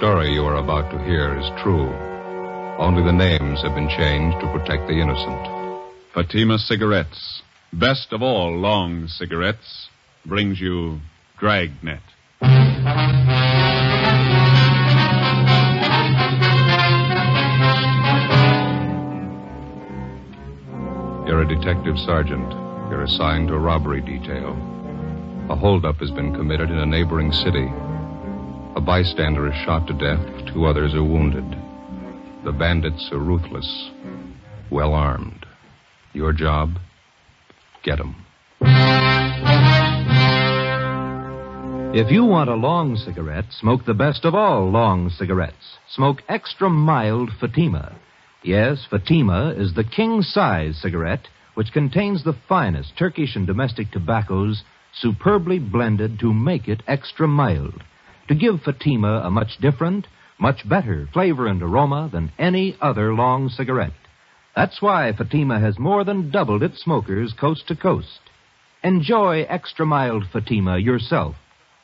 story you are about to hear is true. Only the names have been changed to protect the innocent. Fatima Cigarettes, best of all long cigarettes, brings you Dragnet. You're a detective sergeant. You're assigned to a robbery detail. A holdup has been committed in a neighboring city. A bystander is shot to death. Two others are wounded. The bandits are ruthless, well armed. Your job? Get 'em. If you want a long cigarette, smoke the best of all long cigarettes. Smoke extra mild Fatima. Yes, Fatima is the king size cigarette which contains the finest Turkish and domestic tobaccos superbly blended to make it extra mild, to give Fatima a much different, much better flavor and aroma than any other long cigarette. That's why Fatima has more than doubled its smokers coast to coast. Enjoy extra mild Fatima yourself.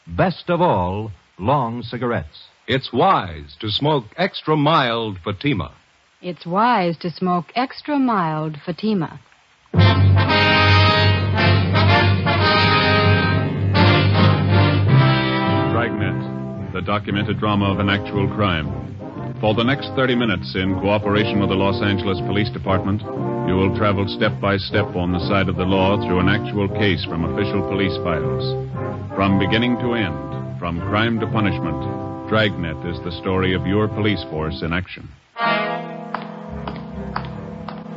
Best of all, long cigarettes. It's wise to smoke extra mild Fatima. It's wise to smoke extra mild Fatima. Documented drama of an actual crime. For the next 30 minutes, in cooperation with the Los Angeles Police Department, you will travel step by step on the side of the law through an actual case from official police files. From beginning to end, from crime to punishment, Dragnet is the story of your police force in action.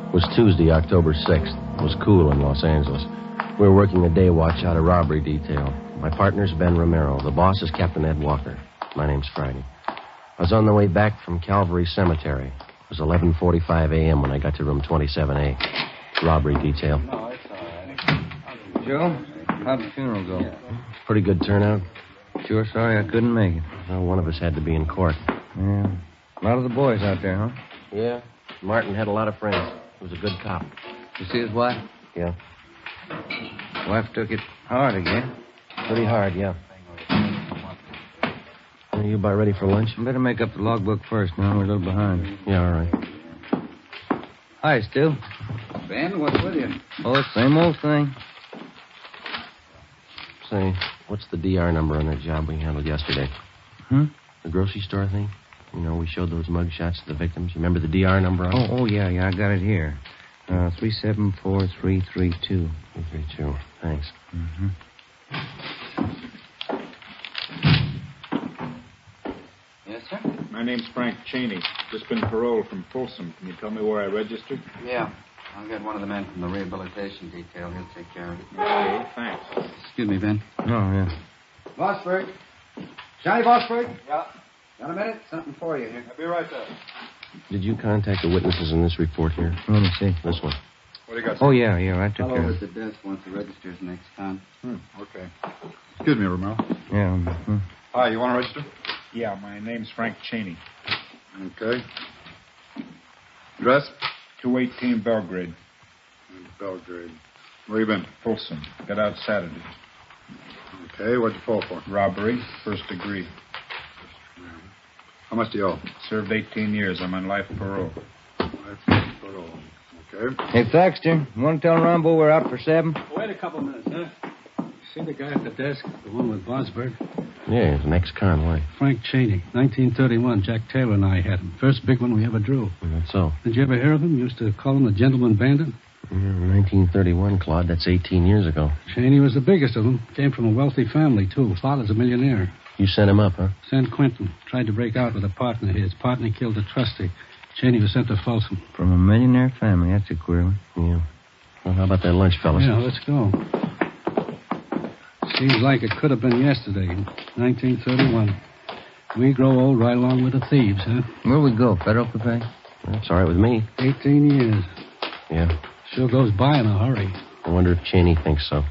It was Tuesday, October 6th. It was cool in Los Angeles. We were working a day watch out of robbery detail. My partner's Ben Romero. The boss is Captain Ed Walker. My name's Friday. I was on the way back from Calvary Cemetery. It was 11:45 a.m. when I got to room 27A. Robbery detail. No, it's all right. Joe, how'd the funeral go? Pretty good turnout. Sure sorry I couldn't make it. Well, one of us had to be in court. Yeah. A lot of the boys out there, huh? Yeah. Martin had a lot of friends. He was a good cop. You see his wife? Yeah. Wife took it hard again. Pretty hard, yeah. Are you about ready for lunch? I better make up the logbook first. Now we're a little behind. Yeah, all right. Hi, Stu. Ben, what's with you? Oh, same old thing. Say, what's the DR number on that job we handled yesterday? Hmm? The grocery store thing? You know, we showed those mug shots to the victims. You remember the DR number on Oh, oh yeah, yeah, I got it here. Uh, 374332. 332. Thanks. Mm-hmm. Yes, sir? My name's Frank Cheney. Just been paroled from Folsom. Can you tell me where I registered? Yeah. I'll get one of the men from the rehabilitation detail. He'll take care of it. Okay, thanks. Excuse me, Ben. Oh, yeah. Bossberg. Johnny Bossberg? Yeah. Got a minute? Something for you here. I'll be right there. Did you contact the witnesses in this report here? Let me see. This one. What do you got? Oh, yeah, yeah, I took I'll care over of at it. the desk once the register's next time. Hmm, okay. Excuse me, Romero. Yeah. hmm Hi, you want to register? Yeah, my name's Frank Cheney. Okay. Address? 218 Belgrade. Belgrade. Where you been? Folsom. Got out Saturday. Okay, what'd you fall for? Robbery, first degree. How much do you owe? Served 18 years. I'm on life parole. Life parole. Okay. Hey, Thaxter, you want to tell Rambo we're out for seven? Wait a couple minutes, huh? See the guy at the desk, the one with Bosberg? Yeah, he's an ex-con. Why? Frank Cheney, 1931. Jack Taylor and I had him. First big one we ever drew. That's so. Did you ever hear of him? Used to call him the gentleman bandit. Yeah, 1931, Claude. That's 18 years ago. Cheney was the biggest of them. Came from a wealthy family, too. Father's a millionaire. You sent him up, huh? San Quentin. Tried to break out with a partner. His partner killed a trustee. Cheney was sent to Folsom. From a millionaire family. That's a queer one. Yeah. Well, how about that lunch, fellas? Yeah, let's go. Seems like it could have been yesterday, 1931. We grow old right along with the thieves, huh? Where we go? Federal Cafe? That's all right with me. 18 years. Yeah. Sure goes by in a hurry. I wonder if Cheney thinks so.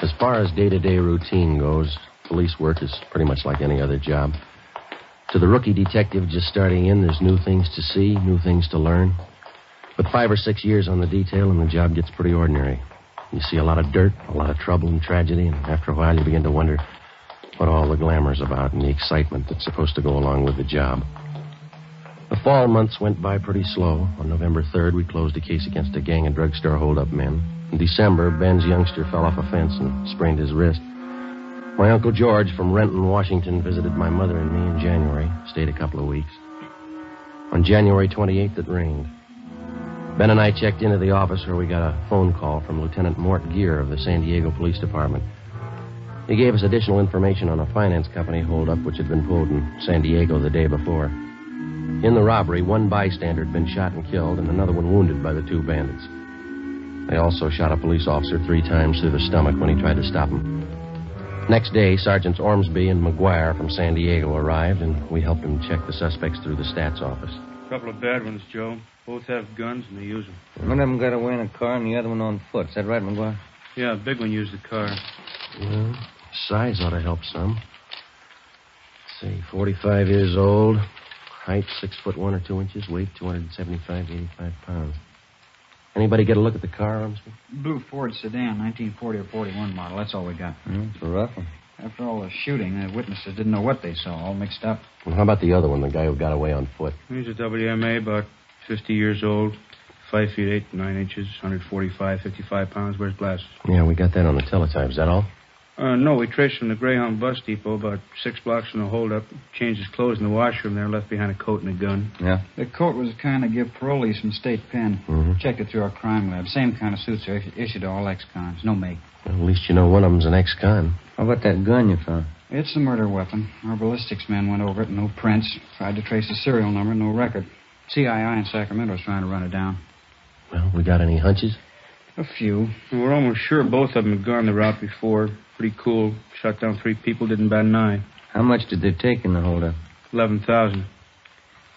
As far as day to day routine goes, police work is pretty much like any other job. To the rookie detective just starting in, there's new things to see, new things to learn. But five or six years on the detail, and the job gets pretty ordinary. You see a lot of dirt, a lot of trouble and tragedy, and after a while you begin to wonder what all the glamour's about and the excitement that's supposed to go along with the job. The fall months went by pretty slow. On November 3rd, we closed a case against a gang of drugstore holdup men. In December, Ben's youngster fell off a fence and sprained his wrist. My Uncle George from Renton, Washington, visited my mother and me in January, stayed a couple of weeks. On January 28th, it rained. Ben and I checked into the office where we got a phone call from Lieutenant Mort Gear of the San Diego Police Department. He gave us additional information on a finance company holdup which had been pulled in San Diego the day before. In the robbery, one bystander had been shot and killed, and another one wounded by the two bandits. They also shot a police officer three times through the stomach when he tried to stop him. Next day, Sergeants Ormsby and McGuire from San Diego arrived, and we helped him check the suspects through the stats office. A couple of bad ones, Joe. Both have guns, and they use them. One of them got away in a car and the other one on foot. Is that right, McGuire? Yeah, the big one used the car. Well, size ought to help some. Let's see, 45 years old, height six foot one or two inches, weight 275 to 85 pounds. Anybody get a look at the car, Ormsby? Blue Ford sedan, 1940 or 41 model. That's all we got. Mm, it's a rough one. After all the shooting, the witnesses didn't know what they saw, all mixed up. Well, how about the other one, the guy who got away on foot? He's a WMA, about 50 years old, 5 feet 8, 9 inches, 145, 55 pounds, wears glasses. Yeah, we got that on the teletype. Is that all? Uh, no, we traced from the Greyhound bus depot about six blocks from the holdup. Changed his clothes in the washroom there, left behind a coat and a gun. Yeah. The coat was the kind of give parolees from State Pen. Mhm. Checked it through our crime lab. Same kind of suits are issued- issued to all ex-cons. No make. Well, at least you know one of them's an ex-con. How about that gun you found? It's a murder weapon. Our ballistics men went over it. No prints. Tried to trace the serial number. No record. CII in Sacramento is trying to run it down. Well, we got any hunches? A few. We're almost sure both of them had gone the route before. Pretty cool. Shot down three people, didn't bat an eye. How much did they take in the holdup? 11,000.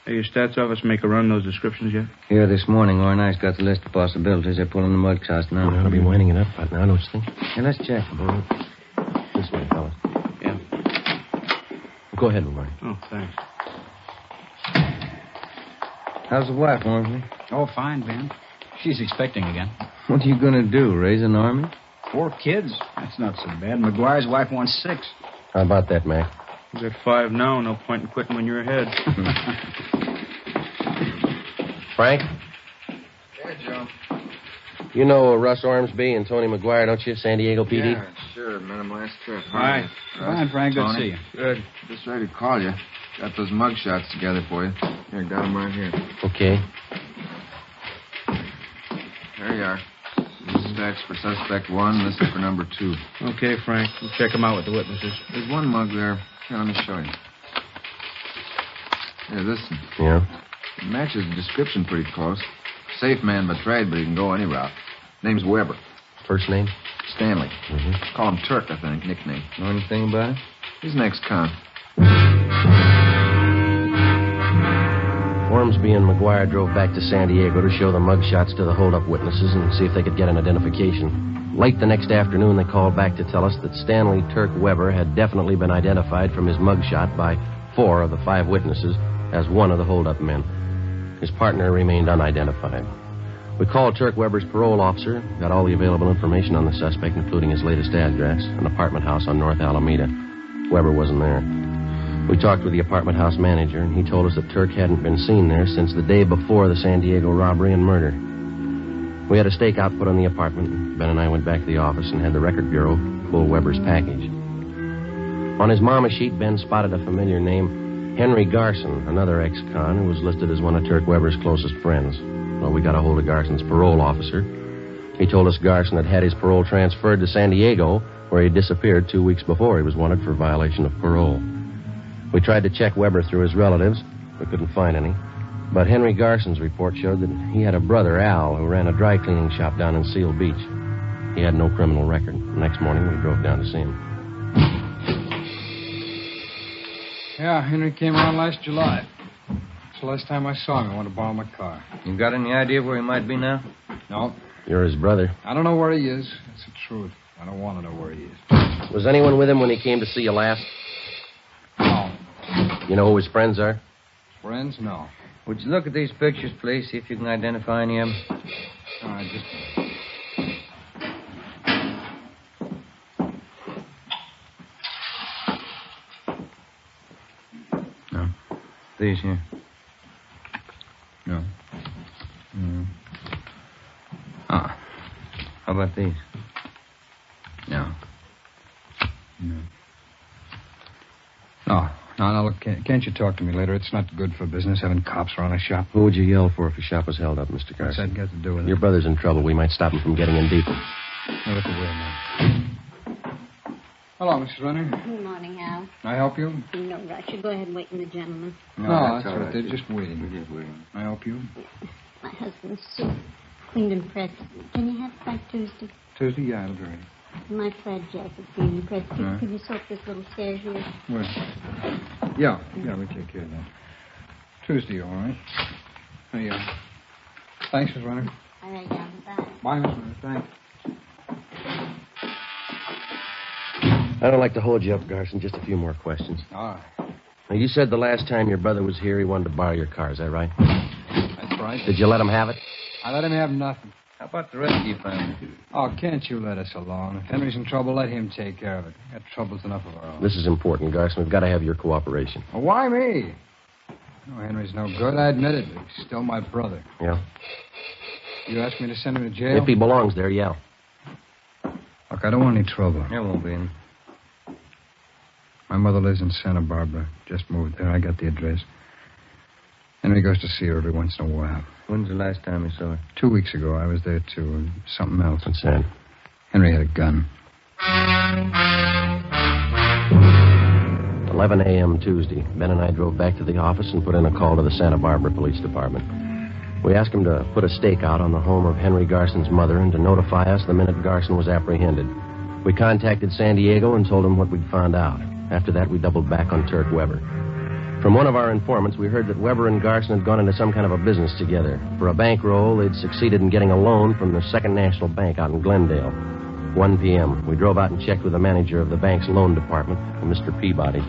Hey, your stats office make a run those descriptions yet? Here this morning, Or and I's got the list of possibilities. They're pulling the mug shots now. We ought to be winding it up right now, don't you think? Hey, let's check. This way, fellas. Yeah. Go ahead, Lamar. Oh, thanks. How's the wife, Ormsby? Oh, fine, Ben. She's expecting again. What are you going to do, raise an army? Four kids. That's not so bad. McGuire's wife wants six. How about that, Mac? You got five now, no point in quitting when you're ahead. Frank, Yeah, Joe. you know Russ Ormsby and Tony McGuire, don't you? San Diego PD? Yeah, sure. Met him last trip. Hi. Fine, Frank. Good to see you. Good. Just ready to call you. Got those mug shots together for you. Here, got 'em right here. Okay. There you are. This is Stacks for suspect one. This is for number two. Okay, Frank. We'll check them out with the witnesses. There's one mug there. Here, let me show you. Here, this one. Yeah. It matches the description pretty close. Safe man betrayed, but he can go any route. Name's Weber. First name? Stanley. Mm-hmm. Call him Turk, I think, nickname. Know anything about it? He's an ex-con. Ormsby and McGuire drove back to San Diego to show the mugshots to the holdup witnesses and see if they could get an identification. Late the next afternoon, they called back to tell us that Stanley Turk Weber had definitely been identified from his mugshot by four of the five witnesses as one of the holdup men. His partner remained unidentified. We called Turk Weber's parole officer, got all the available information on the suspect, including his latest address, an apartment house on North Alameda. Weber wasn't there. We talked with the apartment house manager, and he told us that Turk hadn't been seen there since the day before the San Diego robbery and murder. We had a stakeout put on the apartment. Ben and I went back to the office and had the record bureau pull Weber's package. On his mama sheet, Ben spotted a familiar name, Henry Garson, another ex-con who was listed as one of Turk Weber's closest friends. Well, we got a hold of Garson's parole officer. He told us Garson had had his parole transferred to San Diego, where he disappeared two weeks before he was wanted for violation of parole. We tried to check Weber through his relatives, but couldn't find any. But Henry Garson's report showed that he had a brother, Al, who ran a dry cleaning shop down in Seal Beach. He had no criminal record. The next morning, we drove down to see him. Yeah, Henry came around last July. It's the last time I saw him. I want to borrow my car. You got any idea where he might be now? No, You're his brother. I don't know where he is. That's the truth. I don't want to know where he is. Was anyone with him when he came to see you last? You know who his friends are? Friends? No. Would you look at these pictures, please? See if you can identify any of them. All right, just. No. These here. No. Mm. Ah. How about these? No. No, no, look, can't, can't you talk to me later? It's not good for business having cops around a shop. Who would you yell for if your shop was held up, Mr. Garson? What's that got to do with it? Your brother's in trouble. We might stop him from getting in deeper. Now, look away now. Hello, Mrs. Runner. Good morning, Al. Can I help you? No rush. You go ahead and wait for the gentleman. No, that's, all right. They're just waiting. We're just waiting. Can I help you? My husband's suit. Cleaned and pressed. Can you have it by Tuesday? Tuesday? Yeah, it'll be ready. My plaid jacket cleaned and pressed. Can, All right. can you soak this little stair here? Where? Yeah, yeah, we take care of that. Tuesday, all right. There you uh, are. Thanks, Miss Runner. All right, Al. Bye. Bye, Miss Runner. Thanks. I don't like to hold you up, Garson. Just a few more questions. All right. Now, you said the last time your brother was here, he wanted to borrow your car. Is that right? That's right. Did you let him have it? I let him have nothing. How about the rescue family? Oh, can't you let us alone? If Henry's in trouble, let him take care of it. We got troubles enough of our own. This is important, Garson. We've got to have your cooperation. Well, why me? No, Henry's no good. I admit it. He's still my brother. Yeah? You asked me to send him to jail? If he belongs there, yeah. Look, I don't want any trouble. There won't be any. My mother lives in Santa Barbara. Just moved there. I got the address. Henry goes to see her every once in a while. When's the last time you saw her? Two weeks ago, I was there, too, and something else. What's that? Henry had a gun. 11 a.m. Tuesday. Ben and I drove back to the office and put in a call to the Santa Barbara Police Department. We asked him to put a stake out on the home of Henry Garson's mother and to notify us the minute Garson was apprehended. We contacted San Diego and told him what we'd found out. After that, we doubled back on Turk Weber. From one of our informants, we heard that Weber and Garson had gone into some kind of a business together. For a bankroll, they'd succeeded in getting a loan from the Second National Bank out in Glendale. 1 p.m. We drove out and checked with the manager of the bank's loan department, Mr. Peabody.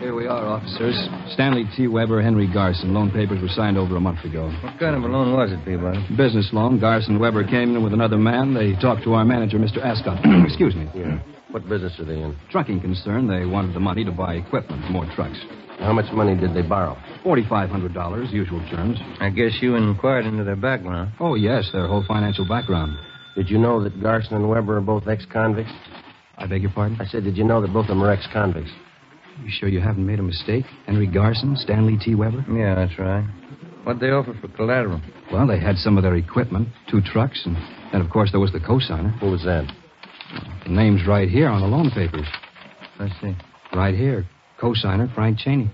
Here we are, officers. Stanley T. Weber, Henry Garson. Loan papers were signed over a month ago. What kind of a loan was it, Peabody? Business loan. Garson Weber came in with another man. They talked to our manager, Mr. Ascot. Excuse me. Yeah. What business are they in? Trucking concern. They wanted the money to buy equipment, more trucks. How much money did they borrow? $4,500, usual terms. I guess you inquired into their background. Oh, yes, their whole financial background. Did you know that Garson and Weber are both ex-convicts? I beg your pardon? I said, did you know that both of them are ex-convicts? You sure you haven't made a mistake? Henry Garson, Stanley T. Weber? Yeah, that's right. What'd they offer for collateral? Well, they had some of their equipment, two trucks, and then, of course, there was the cosigner. Who was that? The name's right here on the loan papers. Let's see. Right here. Cosigner Frank Cheney.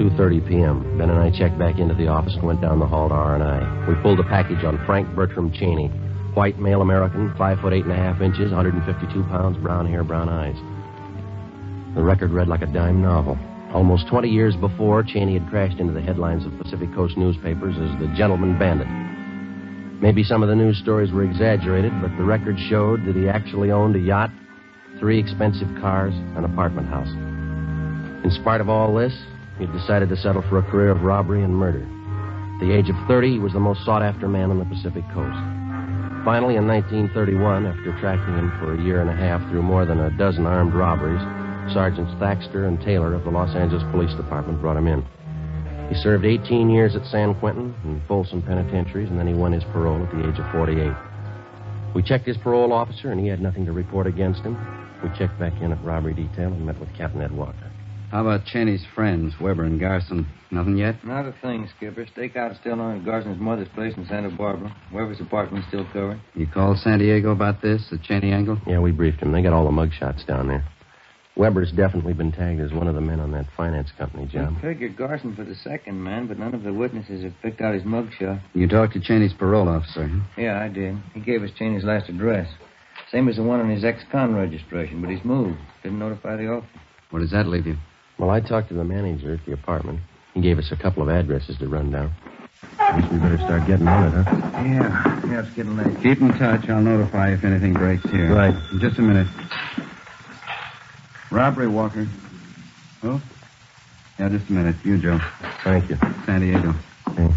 2.30 p.m. Ben and I checked back into the office and went down the hall to R&I. We pulled a package on Frank Bertram Cheney. White male American, five foot eight and a half inches, 152 pounds, brown hair, brown eyes. The record read like a dime novel. Almost 20 years before, Cheney had crashed into the headlines of Pacific Coast newspapers as the gentleman bandit. Maybe some of the news stories were exaggerated, but the record showed that he actually owned a yacht, three expensive cars, an apartment house. In spite of all this, he had decided to settle for a career of robbery and murder. At the age of 30, he was the most sought after man on the Pacific Coast. Finally, in 1931, after tracking him for a year and a half through more than a dozen armed robberies, Sergeants Thaxter and Taylor of the Los Angeles Police Department brought him in. He served 18 years at San Quentin and Folsom penitentiaries, and then he won his parole at the age of 48. We checked his parole officer, and he had nothing to report against him. We checked back in at robbery detail and met with Captain Ed Walker. How about Cheney's friends, Weber and Garson? Nothing yet? Not a thing, Skipper. Stakeout is still on at Garson's mother's place in Santa Barbara. Weber's apartment's still covered. You called San Diego about this, the Cheney angle? Yeah, we briefed him. They got all the mug shots down there. Weber's definitely been tagged as one of the men on that finance company job. I figured Garson for the second man, but none of the witnesses have picked out his mugshot. You talked to Cheney's parole officer, huh? Yeah, I did. He gave us Cheney's last address. Same as the one on his ex-con registration, but he's moved. Didn't notify the officer. Where does that leave you? Well, I talked to the manager at the apartment. He gave us a couple of addresses to run down. Guess we better start getting on it, huh? Yeah, Yeah, it's getting late. Keep in touch. I'll notify if anything breaks here. Right. In just a minute. Robbery, Walker. Oh? Yeah, just a minute. You, Joe. Thank you. San Diego. Okay.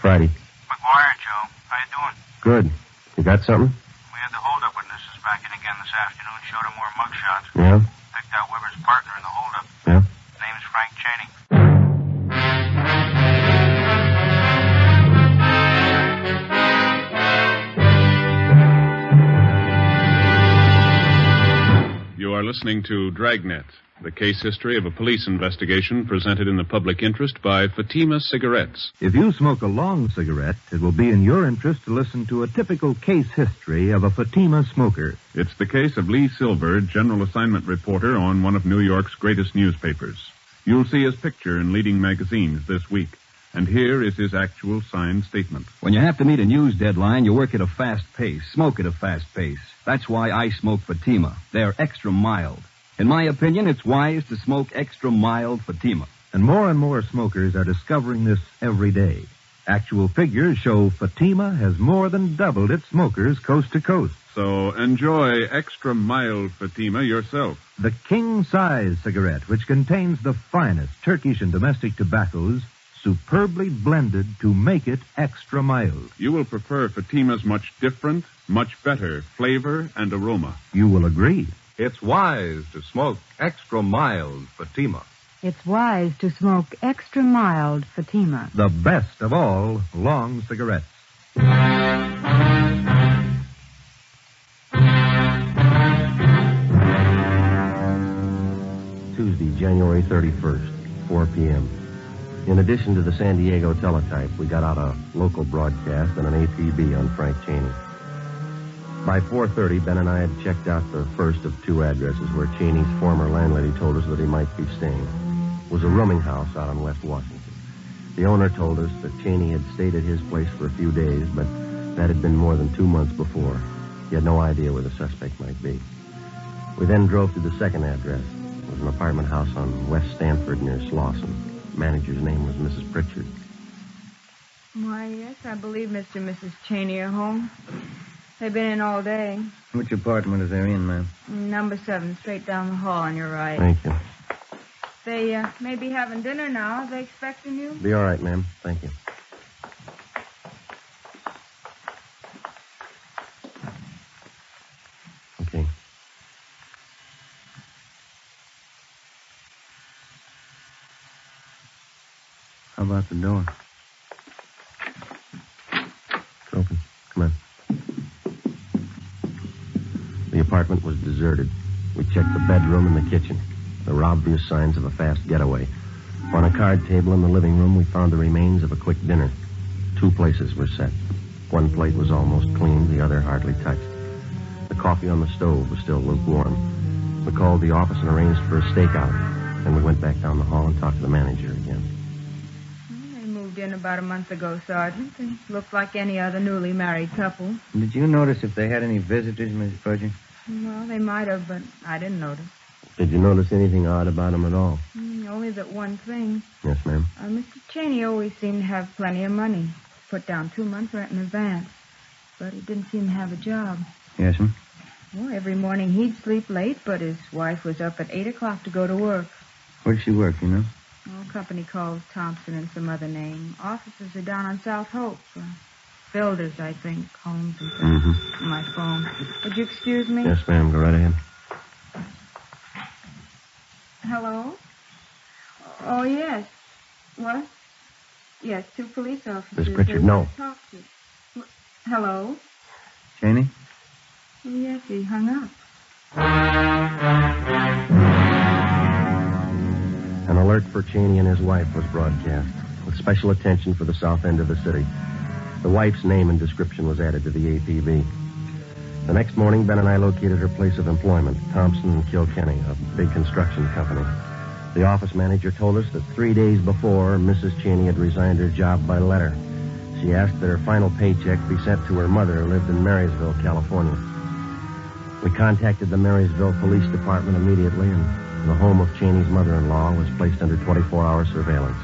Friday. McGuire, Joe. How you doing? Good. You got something? We had the holdup witnesses back in again this afternoon. Showed them more mugshots. Yeah? Picked out Weber's partner listening to Dragnet, the case history of a police investigation presented in the public interest by Fatima Cigarettes. If you smoke a long cigarette, it will be in your interest to listen to a typical case history of a Fatima smoker. It's the case of Lee Silver, general assignment reporter on one of New York's greatest newspapers. You'll see his picture in leading magazines this week. And here is his actual signed statement. When you have to meet a news deadline, you work at a fast pace, smoke at a fast pace. That's why I smoke Fatima. They're extra mild. In my opinion, it's wise to smoke extra mild Fatima. And more and more smokers are discovering this every day. Actual figures show Fatima has more than doubled its smokers coast to coast. So enjoy extra mild Fatima yourself. The king size cigarette, which contains the finest Turkish and domestic tobaccos, superbly blended to make it extra mild. You will prefer Fatima's much different, much better flavor and aroma. You will agree. It's wise to smoke extra mild Fatima. It's wise to smoke extra mild Fatima. The best of all long cigarettes. Tuesday, January 31st, 4 p.m. In addition to the San Diego teletype, we got out a local broadcast and an APB on Frank Cheney. By 4.30, Ben and I had checked out the first of two addresses where Cheney's former landlady told us that he might be staying. It was a rooming house out on West Washington. The owner told us that Cheney had stayed at his place for a few days, but that had been more than two months before. He had no idea where the suspect might be. We then drove to the second address. It was an apartment house on West Stanford near Slauson. Manager's name was Mrs. Pritchard. Why, yes, I believe Mr. and Mrs. Cheney are home. They've been in all day. Which apartment is they in, ma'am? Number seven, straight down the hall on your right. Thank you. They uh, may be having dinner now. Are they expecting you? Be all right, ma'am. Thank you. Okay. How about the door? It's open. Come on. The apartment was deserted. We checked the bedroom and the kitchen. There were obvious signs of a fast getaway. On a card table in the living room, we found the remains of a quick dinner. Two places were set. One plate was almost clean, the other hardly touched. The coffee on the stove was still lukewarm. We called the office and arranged for a stakeout. Then we went back down the hall and talked to the manager about a month ago, Sergeant. They looked like any other newly married couple. Did you notice if they had any visitors, Mrs. Pritchard? Well, they might have, but I didn't notice. Did you notice anything odd about them at all? Mm, only that one thing. Yes, ma'am. Uh, Mr. Cheney always seemed to have plenty of money. Put down two months' rent in advance. But he didn't seem to have a job. Yes, ma'am. Well, every morning he'd sleep late, but his wife was up at 8 o'clock to go to work. Where'd she work, you know? Oh, a company called Thompson and some other name. Offices are down on South Hope. Uh, builders, I think. Homes and things. Mm-hmm. My phone. Would you excuse me? Yes, ma'am. Go right ahead. Hello? Oh, yes. What? Yes, two police officers. Miss Pritchard, no. to Talk to. Hello? Cheney? Yes, he hung up. Alert for Cheney and his wife was broadcast, with special attention for the south end of the city. The wife's name and description was added to the APB. The next morning, Ben and I located her place of employment, Thompson and Kilkenny, a big construction company. The office manager told us that three days before, Mrs. Cheney had resigned her job by letter. She asked that her final paycheck be sent to her mother, who lived in Marysville, California. We contacted the Marysville Police Department immediately, and the home of Cheney's mother-in-law was placed under 24-hour surveillance.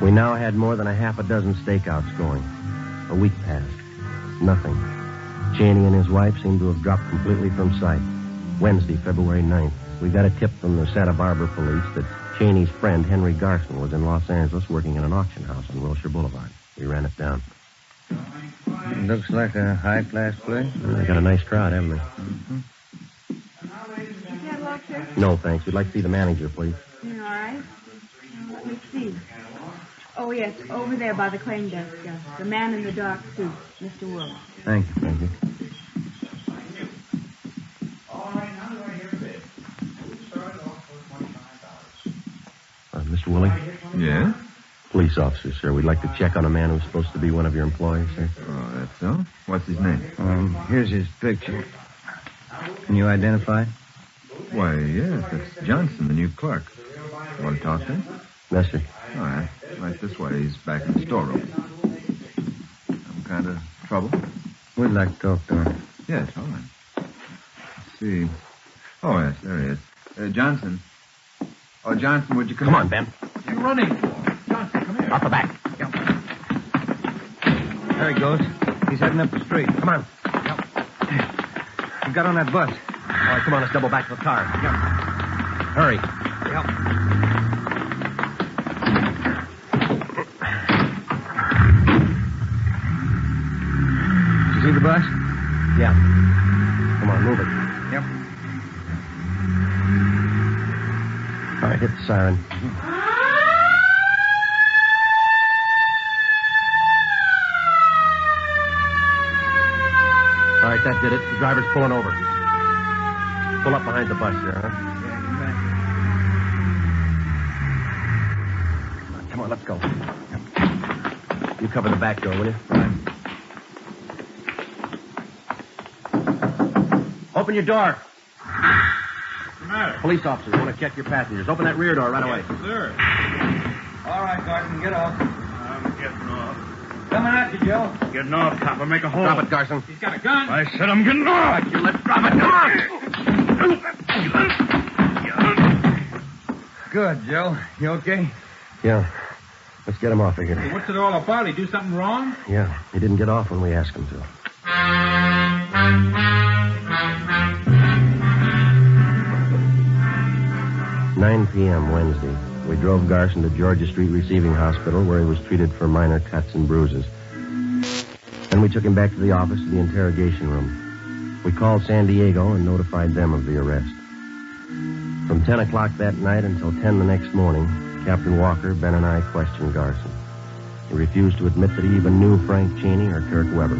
We now had more than a half a dozen stakeouts going. A week passed. Nothing. Cheney and his wife seemed to have dropped completely from sight. Wednesday, February 9th, we got a tip from the Santa Barbara police that Cheney's friend, Henry Garson, was in Los Angeles working in an auction house on Wilshire Boulevard. We ran it down. Looks like a high-class place. They got a nice crowd, haven't they? Mm-hmm. No, thanks. We'd like to see the manager, please. All right? Let me see. Oh, yes, over there by the claim desk. Uh, the man in the dark suit, Mr. Willis. Thank you, thank you. All right, now do I hear a bit? Uh, Mr. Willie? Yeah? Police officer, sir. We'd like to check on a man who's supposed to be one of your employees, sir. Oh, that's so? What's his name? Um, here's his picture. Can you identify? Why, yes, it's Johnson, the new clerk. You want to talk to him? Yes, sir. All right. Right this way. He's back in the storeroom. Some kind of trouble? We'd like to talk to him. Yes, all right. Let's see. Oh, yes, there he is. Uh, Johnson. Oh, Johnson, would you come Come on, Ben. What are you running for? Johnson, come here. Off the back. There he goes. He's heading up the street. Come on. He got on that bus. All right, come on. Let's double back to the car. Yep. Hurry. Did you see the bus? Yeah. Come on, move it. Yep. All right, hit the siren. All right, that did it. The driver's pulling over. Pull up behind the bus there, huh? Come on, let's go. You cover the back door, will you? Open your door. What's the matter? Police officers want to check your passengers. Open that rear door right away. Sir. All right, Garson, get off. I'm getting off. Coming at you, Joe. Getting off, copper. Make a hole. Drop it, Garson. He's got a gun. I said I'm getting off. You let's drop it. Come on. Good, Joe. You okay? Yeah. Let's get him off of here. What's it all about? He do something wrong? Yeah, he didn't get off when we asked him to. Nine p.m. Wednesday. We drove Garson to Georgia Street Receiving Hospital, where he was treated for minor cuts and bruises. Then we took him back to the office to the interrogation room. We called San Diego and notified them of the arrest. From 10 o'clock that night until 10 the next morning, Captain Walker, Ben, and I questioned Garson. He refused to admit that he even knew Frank Cheney or Turk Weber.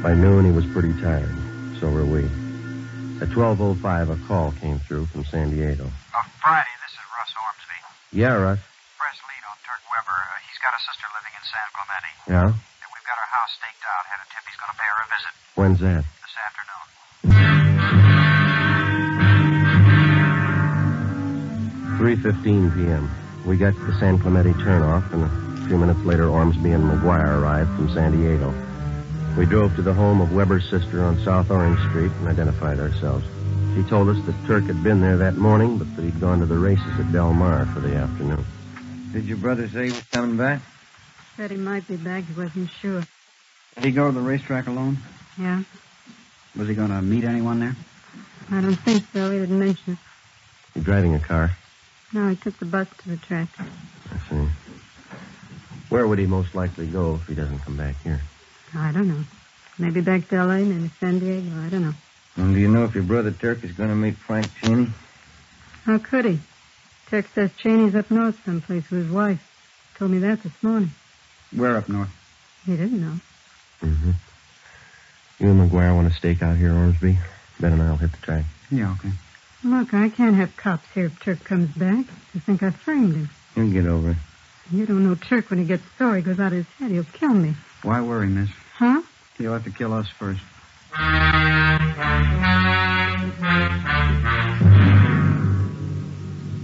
By noon, he was pretty tired. So were we. At 12.05, a call came through from San Diego. Friday, this is Russ Ormsby. Yeah, Russ. Press lead on Turk Weber. Uh, he's got a sister living in San Clemente. Yeah? And we've got her house staked out. Had a tip he's going to pay her a visit When's that? this afternoon. 3.15 p.m. We got to the San Clemente turnoff, and a few minutes later, Ormsby and McGuire arrived from San Diego. We drove to the home of Weber's sister on South Orange Street and identified ourselves. She told us that Turk had been there that morning, but that he'd gone to the races at Del Mar for the afternoon. Did your brother say he was coming back? Said he might be back. He wasn't sure. Did he go to the racetrack alone? Yeah? Was he going to meet anyone there? I don't think so. He didn't mention it. You driving a car? No, he took the bus to the track. I see. Where would he most likely go if he doesn't come back here? I don't know. Maybe back to L.A., maybe San Diego. I don't know. And do you know if your brother Turk is going to meet Frank Cheney? How could he? Turk says Cheney's up north someplace with his wife. Told me that this morning. Where up north? He didn't know. Mm-hmm. You and McGuire want to stake out here, Ormsby? Ben and I'll hit the track. Yeah, okay. Look, I can't have cops here if Turk comes back. They think I framed him. You get over it. You don't know Turk when he gets sore. He goes out of his head. He'll kill me. Why worry, miss? Huh? He'll have to kill us first.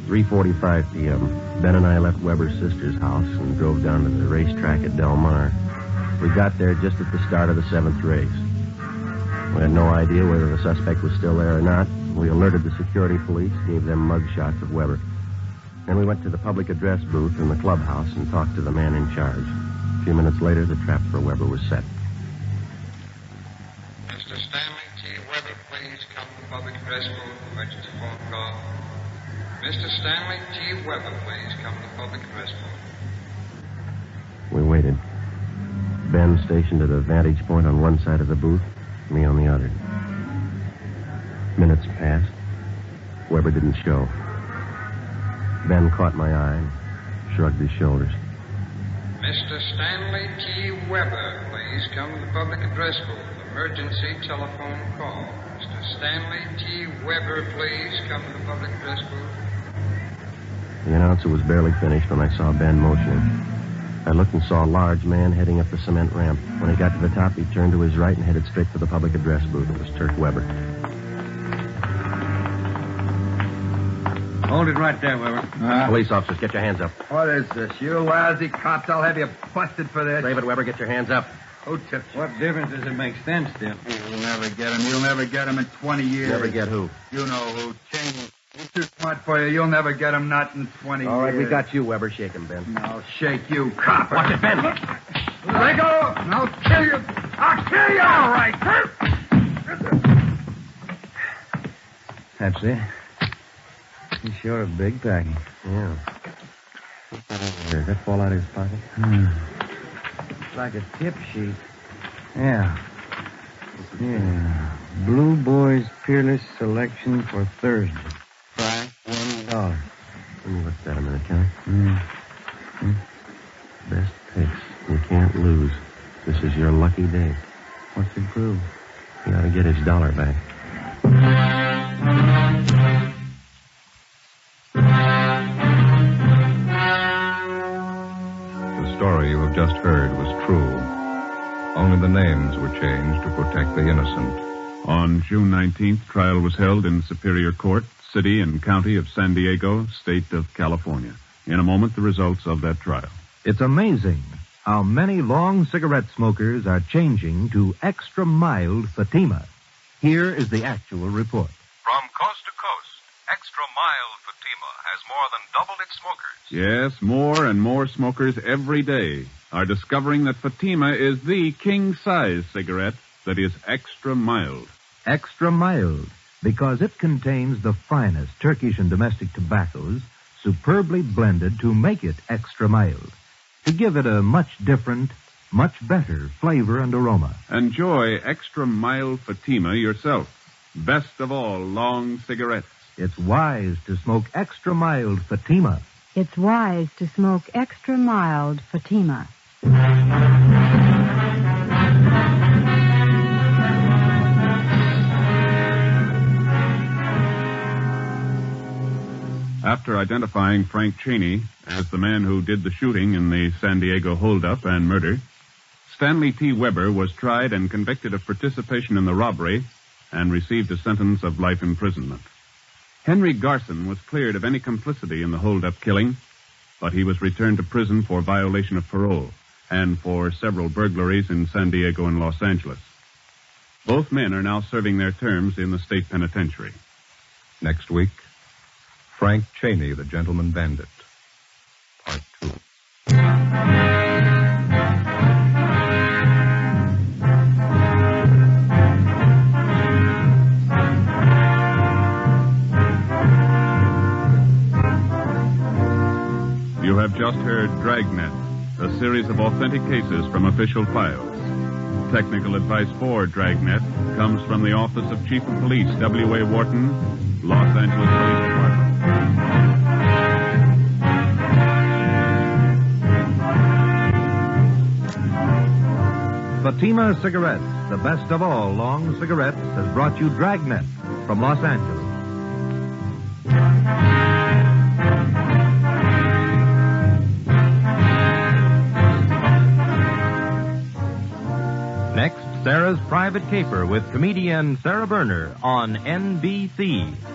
Three forty-five p.m. Ben and I left Weber's sister's house and drove down to the racetrack at Del Mar. We got there just at the start of the seventh race. We had no idea whether the suspect was still there or not. We alerted the security police, gave them mug shots of Weber. Then we went to the public address booth in the clubhouse and talked to the man in charge. A few minutes later, the trap for Weber was set. Mr. Stanley T. Weber, please come to the public address booth. Emergency phone call. Mr. Stanley T. Weber, please come to the public address booth. We waited. Ben stationed at a vantage point on one side of the booth, me on the other. Minutes passed. Weber didn't show. Ben caught my eye and shrugged his shoulders. Mr. Stanley T. Weber, please come to the public address booth. Emergency telephone call. Mr. Stanley T. Weber, please come to the public address booth. The announcer was barely finished when I saw Ben motioning. I looked and saw a large man heading up the cement ramp. When he got to the top, he turned to his right and headed straight for the public address booth. It was Turk Weber. Hold it right there, Weber. Police officers, get your hands up. What is this? You lousy cops, I'll have you busted for this. David Weber, get your hands up. Who tipped you? What difference does it make? Stand still. You'll never get him. You'll never get him in 20 years. Never get who? You know who. Cheney. He's too smart for you. You'll never get him, not in 20 All right, years. All right, we got you, Weber. Shake him, Ben. I'll shake you, copper. Watch it, Ben. Let go. I'll kill you. I'll kill you. All right. That's it. He's sure a big package. Yeah. Did that fall out of his pocket? Hmm. Like a tip sheet. Yeah. Yeah. Blue Boys Peerless Selection for Thursday. Price one dollar. Let me look at that a minute, Kelly. Hmm. Best picks. You can't lose. This is your lucky day. What's it prove? He ought to get his dollar back. The story you have just heard was true. Only the names were changed to protect the innocent. On June 19th, trial was held in Superior Court, City and County of San Diego, State of California. In a moment, the results of that trial. It's amazing how many long cigarette smokers are changing to extra mild Fatima. Here is the actual report. From coast to coast, extra mild Fatima has more than doubled its smokers. Yes, more and more smokers every day are discovering that Fatima is the king size cigarette that is extra mild. Extra mild because it contains the finest Turkish and domestic tobaccos superbly blended to make it extra mild, to give it a much different, much better flavor and aroma. Enjoy extra mild Fatima yourself. Best of all long cigarettes. It's wise to smoke extra mild Fatima. It's wise to smoke extra mild Fatima. After identifying Frank Cheney as the man who did the shooting in the San Diego holdup and murder, Stanley T. Weber was tried and convicted of participation in the robbery and received a sentence of life imprisonment. Henry Garson was cleared of any complicity in the holdup killing, but he was returned to prison for violation of parole and for several burglaries in San Diego and Los Angeles. Both men are now serving their terms in the state penitentiary. Next week, Frank Cheney, the gentleman bandit. Have just heard Dragnet, a series of authentic cases from official files. Technical advice for Dragnet comes from the Office of Chief of Police W.A. Worton, Los Angeles Police Department. Fatima Cigarettes, the best of all long cigarettes, has brought you Dragnet from Los Angeles. Private Caper with comedian Sara Berner on NBC.